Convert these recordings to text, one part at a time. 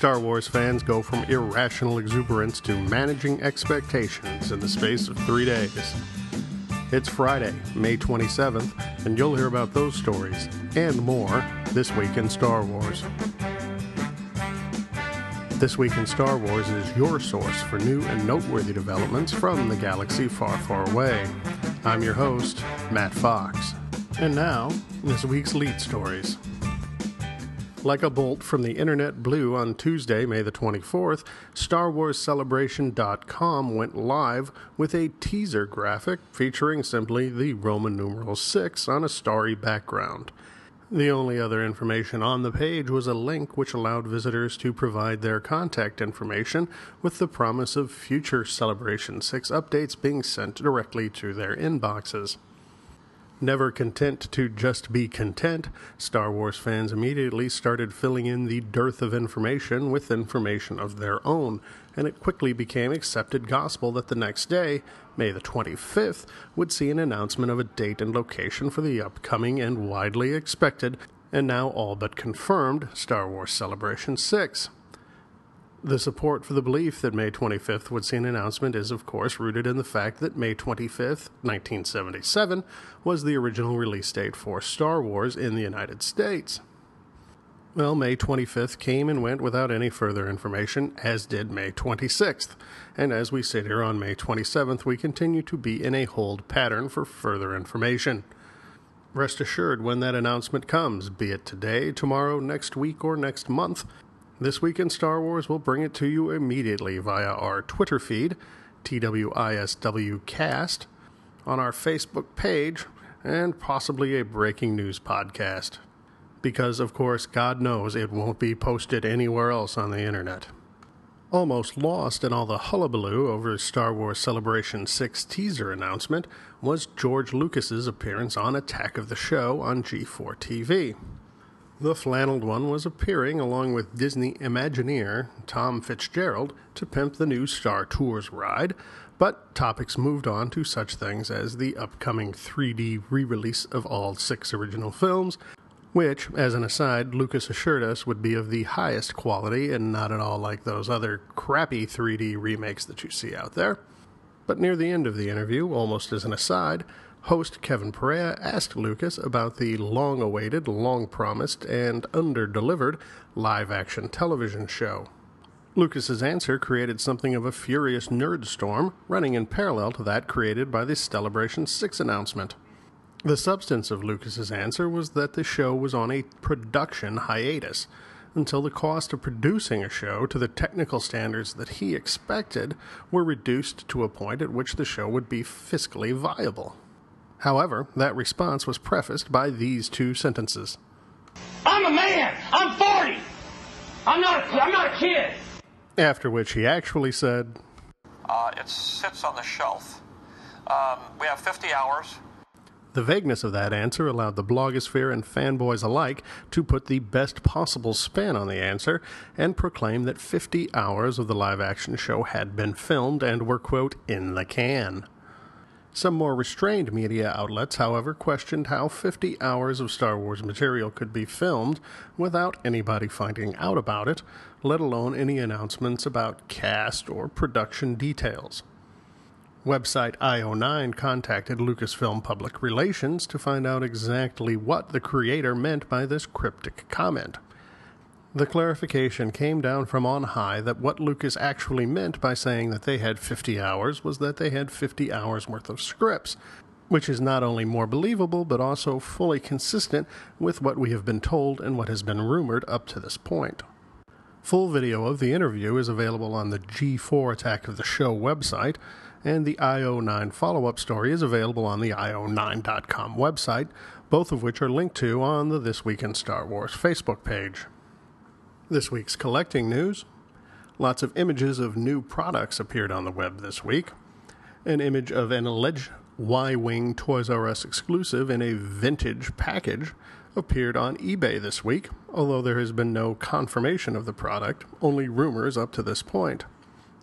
Star Wars fans go from irrational exuberance to managing expectations in the space of three days. It's Friday, May 27th, and you'll hear about those stories and more this week in Star Wars. This Week in Star Wars is your source for new and noteworthy developments from the galaxy far, far away. I'm your host, Matt Fox. And now, this week's lead stories. Like a bolt from the internet blue on Tuesday, May the 24th, StarWarsCelebration.com went live with a teaser graphic featuring simply the Roman numeral 6 on a starry background. The only other information on the page was a link which allowed visitors to provide their contact information with the promise of future Celebration 6 updates being sent directly to their inboxes. Never content to just be content, Star Wars fans immediately started filling in the dearth of information with information of their own, and it quickly became accepted gospel that the next day, May the 25th, would see an announcement of a date and location for the upcoming and widely expected, and now all but confirmed, Star Wars Celebration 6. The support for the belief that May 25th would see an announcement is, of course, rooted in the fact that May 25th, 1977, was the original release date for Star Wars in the United States. Well, May 25th came and went without any further information, as did May 26th. And as we sit here on May 27th, we continue to be in a hold pattern for further information. Rest assured, when that announcement comes, be it today, tomorrow, next week, or next month, this Week in Star Wars will bring it to you immediately via our Twitter feed, TWISWcast, on our Facebook page, and possibly a breaking news podcast. Because, of course, God knows it won't be posted anywhere else on the internet. Almost lost in all the hullabaloo over Star Wars Celebration 6 teaser announcement was George Lucas's appearance on Attack of the Show on G4 TV. The flanneled one was appearing along with Disney Imagineer Tom Fitzgerald to pimp the new Star Tours ride, but topics moved on to such things as the upcoming 3D re release of all six original films, which, as an aside, Lucas assured us would be of the highest quality and not at all like those other crappy 3D remakes that you see out there. But near the end of the interview, almost as an aside, Host Kevin Pereira asked Lucas about the long awaited, long promised, and under delivered live action television show. Lucas's answer created something of a furious nerd storm, running in parallel to that created by the Celebration 6 announcement. The substance of Lucas's answer was that the show was on a production hiatus until the cost of producing a show to the technical standards that he expected were reduced to a point at which the show would be fiscally viable. However, that response was prefaced by these two sentences. I'm a man. I'm 40. I'm not a, I'm not a kid. After which he actually said, Uh, it sits on the shelf. Um, we have 50 hours. The vagueness of that answer allowed the blogosphere and fanboys alike to put the best possible spin on the answer and proclaim that 50 hours of the live action show had been filmed and were, quote, in the can. Some more restrained media outlets, however, questioned how 50 hours of Star Wars material could be filmed without anybody finding out about it, let alone any announcements about cast or production details. Website IO9 contacted Lucasfilm Public Relations to find out exactly what the creator meant by this cryptic comment. The clarification came down from on high that what Lucas actually meant by saying that they had 50 hours was that they had 50 hours worth of scripts, which is not only more believable but also fully consistent with what we have been told and what has been rumored up to this point. Full video of the interview is available on the G4 Attack of the Show website, and the IO9 follow up story is available on the IO9.com website, both of which are linked to on the This Week in Star Wars Facebook page. This week's collecting news. Lots of images of new products appeared on the web this week. An image of an alleged Y Wing Toys R Us exclusive in a vintage package appeared on eBay this week, although there has been no confirmation of the product, only rumors up to this point.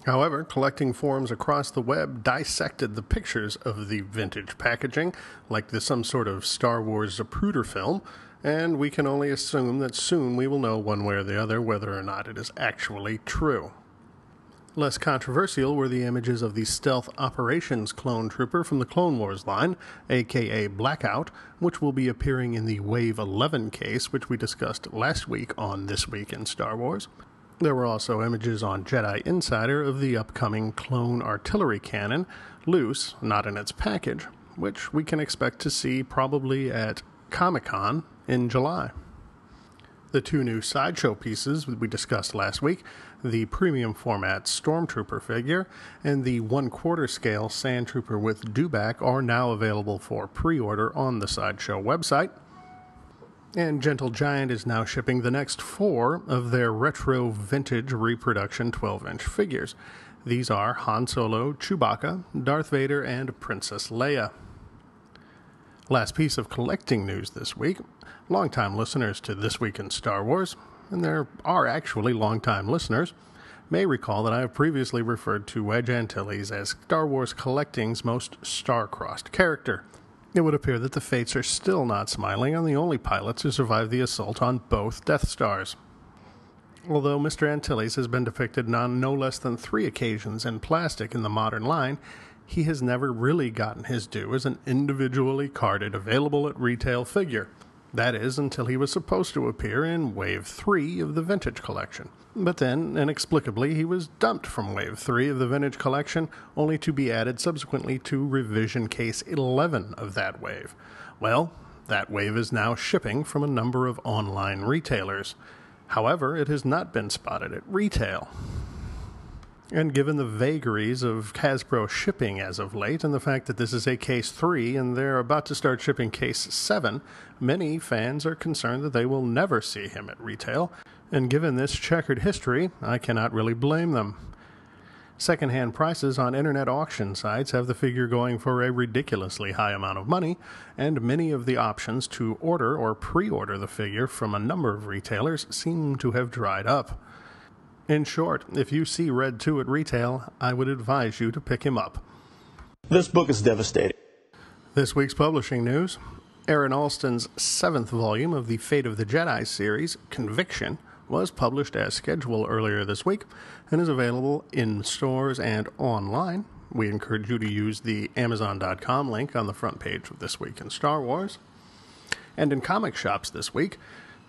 However, collecting forums across the web dissected the pictures of the vintage packaging like the, some sort of Star Wars Zapruder film, and we can only assume that soon we will know one way or the other whether or not it is actually true. Less controversial were the images of the Stealth Operations clone trooper from the Clone Wars line, aka Blackout, which will be appearing in the Wave 11 case, which we discussed last week on This Week in Star Wars. There were also images on Jedi Insider of the upcoming clone artillery cannon, loose, not in its package, which we can expect to see probably at Comic Con in July. The two new sideshow pieces we discussed last week the premium format Stormtrooper figure and the one quarter scale Sandtrooper with dewback are now available for pre order on the Sideshow website. And Gentle Giant is now shipping the next four of their retro vintage reproduction 12 inch figures. These are Han Solo, Chewbacca, Darth Vader, and Princess Leia. Last piece of collecting news this week. Longtime listeners to This Week in Star Wars, and there are actually longtime listeners, may recall that I have previously referred to Wedge Antilles as Star Wars collecting's most star-crossed character. It would appear that the fates are still not smiling on the only pilots who survived the assault on both Death Stars. Although Mr. Antilles has been depicted on no less than three occasions in plastic in the modern line, he has never really gotten his due as an individually carded, available at retail figure. That is, until he was supposed to appear in Wave 3 of the Vintage Collection. But then, inexplicably, he was dumped from Wave 3 of the Vintage Collection, only to be added subsequently to Revision Case 11 of that wave. Well, that wave is now shipping from a number of online retailers. However, it has not been spotted at retail. And given the vagaries of Hasbro shipping as of late, and the fact that this is a case 3 and they're about to start shipping case 7, many fans are concerned that they will never see him at retail. And given this checkered history, I cannot really blame them. Secondhand prices on internet auction sites have the figure going for a ridiculously high amount of money, and many of the options to order or pre order the figure from a number of retailers seem to have dried up. In short, if you see Red 2 at retail, I would advise you to pick him up. This book is devastating. This week's publishing news Aaron Allston's seventh volume of the Fate of the Jedi series, Conviction, was published as scheduled earlier this week and is available in stores and online. We encourage you to use the Amazon.com link on the front page of This Week in Star Wars. And in comic shops this week,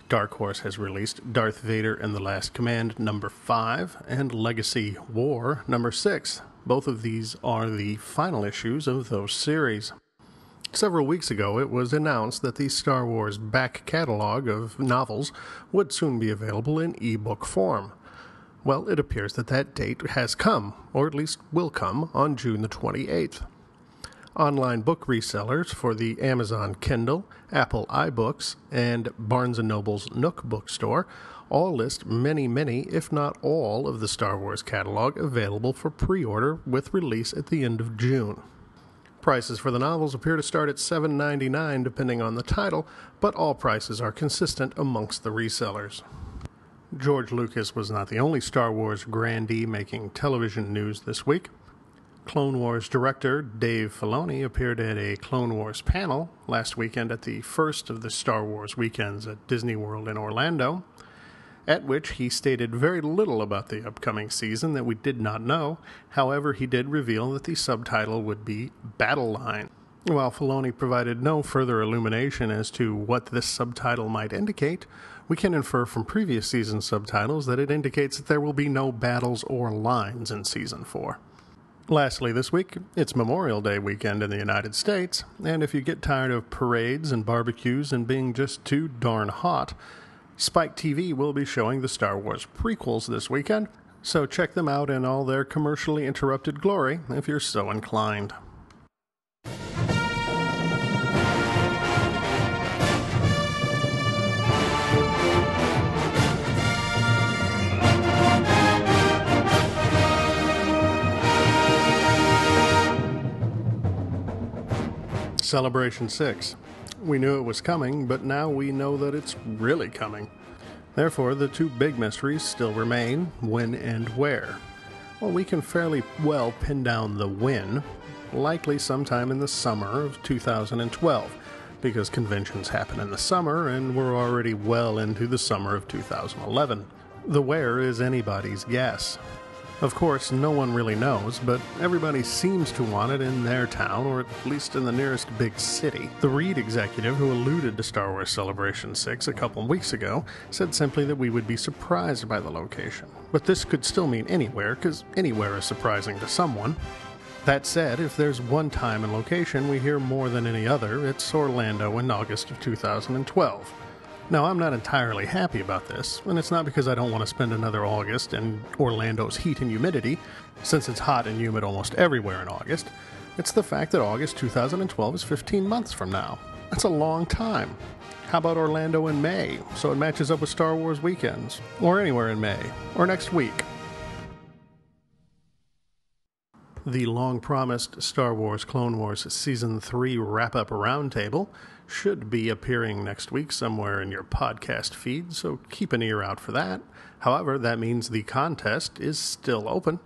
Dark Horse has released Darth Vader and the Lost Command number 5 and Legacy War number 6. Both of these are the final issues of those series. Several weeks ago, it was announced that the Star Wars back catalog of novels would soon be available in ebook form. Well, it appears that that date has come, or at least will come, on June the 28th online book resellers for the Amazon Kindle, Apple iBooks, and Barnes & Noble's Nook bookstore all list many, many, if not all, of the Star Wars catalog available for pre-order with release at the end of June. Prices for the novels appear to start at $7.99 depending on the title, but all prices are consistent amongst the resellers. George Lucas was not the only Star Wars grandee making television news this week. Clone Wars director Dave Filoni appeared at a Clone Wars panel last weekend at the first of the Star Wars weekends at Disney World in Orlando, at which he stated very little about the upcoming season that we did not know. However, he did reveal that the subtitle would be Battle Line. While Filoni provided no further illumination as to what this subtitle might indicate, we can infer from previous season subtitles that it indicates that there will be no battles or lines in season 4. Lastly, this week, it's Memorial Day weekend in the United States, and if you get tired of parades and barbecues and being just too darn hot, Spike TV will be showing the Star Wars prequels this weekend, so check them out in all their commercially interrupted glory if you're so inclined. Celebration 6. We knew it was coming, but now we know that it's really coming. Therefore, the two big mysteries still remain when and where. Well, we can fairly well pin down the when, likely sometime in the summer of 2012, because conventions happen in the summer and we're already well into the summer of 2011. The where is anybody's guess. Of course, no one really knows, but everybody seems to want it in their town, or at least in the nearest big city. The Reed executive who alluded to Star Wars Celebration 6 a couple weeks ago said simply that we would be surprised by the location. But this could still mean anywhere, because anywhere is surprising to someone. That said, if there's one time and location we hear more than any other, it's Orlando in August of 2012. Now, I'm not entirely happy about this, and it's not because I don't want to spend another August in Orlando's heat and humidity, since it's hot and humid almost everywhere in August. It's the fact that August 2012 is 15 months from now. That's a long time. How about Orlando in May, so it matches up with Star Wars weekends? Or anywhere in May? Or next week? The long promised Star Wars Clone Wars Season 3 wrap up roundtable should be appearing next week somewhere in your podcast feed, so keep an ear out for that. However, that means the contest is still open.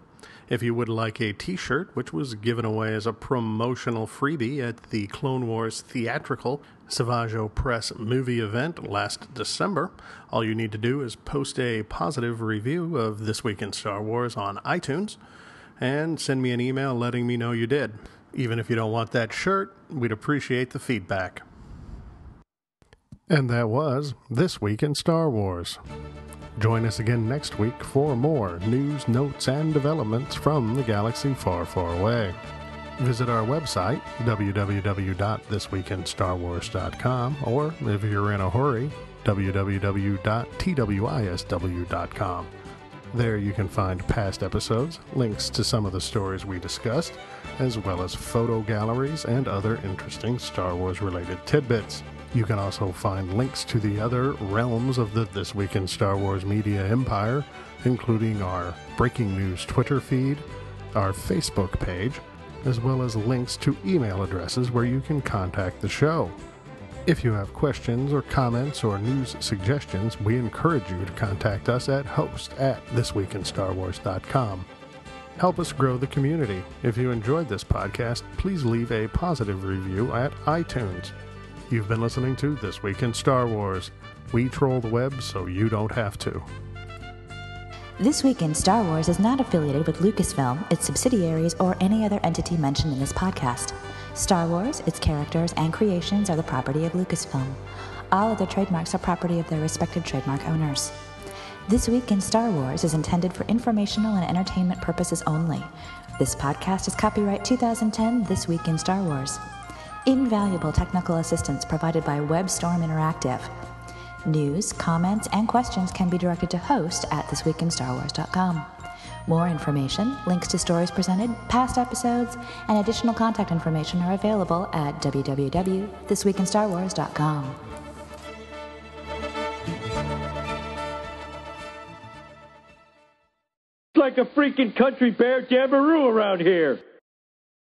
If you would like a t shirt, which was given away as a promotional freebie at the Clone Wars theatrical Savage Opress movie event last December, all you need to do is post a positive review of This Week in Star Wars on iTunes and send me an email letting me know you did. Even if you don't want that shirt, we'd appreciate the feedback. And that was This Week in Star Wars. Join us again next week for more news, notes, and developments from the galaxy far, far away. Visit our website, www.thisweekinstarwars.com, or if you're in a hurry, www.twisw.com. There you can find past episodes, links to some of the stories we discussed, as well as photo galleries and other interesting Star Wars related tidbits. You can also find links to the other realms of the This Week in Star Wars media empire, including our breaking news Twitter feed, our Facebook page, as well as links to email addresses where you can contact the show. If you have questions or comments or news suggestions, we encourage you to contact us at host at thisweekinstarwars.com. Help us grow the community. If you enjoyed this podcast, please leave a positive review at iTunes. You've been listening to This Week in Star Wars. We troll the web so you don't have to. This Week in Star Wars is not affiliated with Lucasfilm, its subsidiaries, or any other entity mentioned in this podcast. Star Wars, its characters, and creations are the property of Lucasfilm. All other trademarks are property of their respective trademark owners. This Week in Star Wars is intended for informational and entertainment purposes only. This podcast is copyright 2010 This Week in Star Wars. Invaluable technical assistance provided by WebStorm Interactive. News, comments, and questions can be directed to host at thisweekinstarwars.com. More information, links to stories presented, past episodes, and additional contact information are available at www.thisweekinstarwars.com. like a freaking country bear jamboree around here.